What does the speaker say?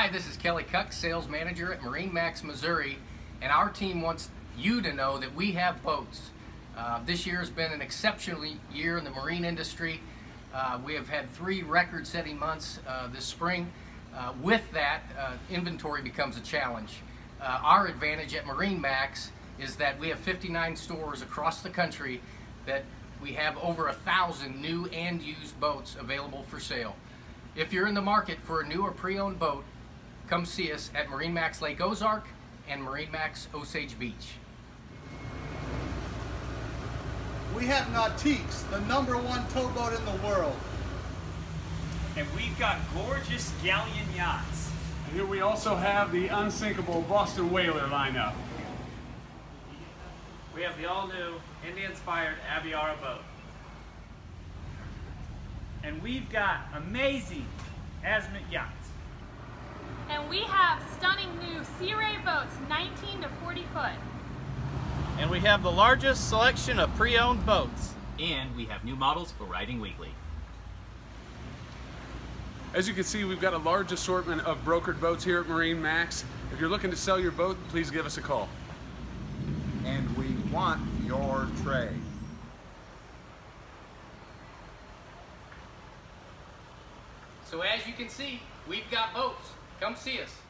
Hi, this is Kelly Cuck, sales manager at Marine Max Missouri, and our team wants you to know that we have boats. Uh, this year has been an exceptional year in the marine industry. Uh, we have had three record-setting months uh, this spring. Uh, with that, uh, inventory becomes a challenge. Uh, our advantage at Marine Max is that we have 59 stores across the country that we have over a thousand new and used boats available for sale. If you're in the market for a new or pre-owned boat, come see us at Marine Max Lake Ozark and Marine Max Osage Beach. We have Nautiques, the number one towboat in the world. And we've got gorgeous Galeon yachts. And here we also have the unsinkable Boston Whaler lineup. We have the all-new India-inspired Aviara boat. And we've got amazing Azimut yachts. And we have stunning new Sea Ray boats, 19 to 40 foot. And we have the largest selection of pre-owned boats. And we have new models for riding weekly. As you can see, we've got a large assortment of brokered boats here at Marine Max. If you're looking to sell your boat, please give us a call. And we want your trade. So as you can see, we've got boats. Come see us.